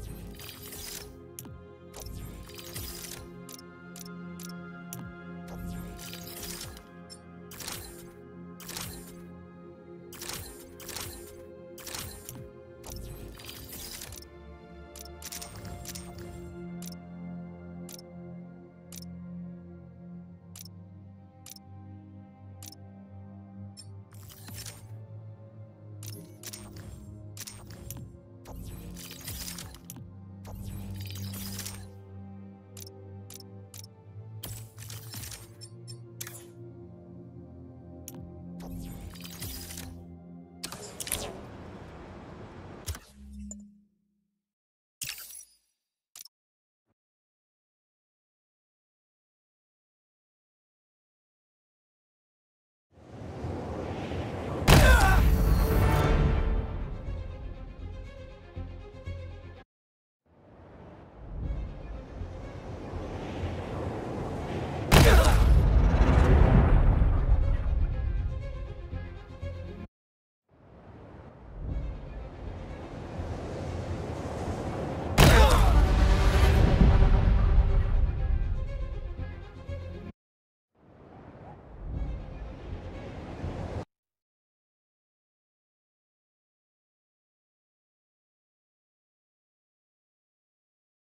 Let's do it.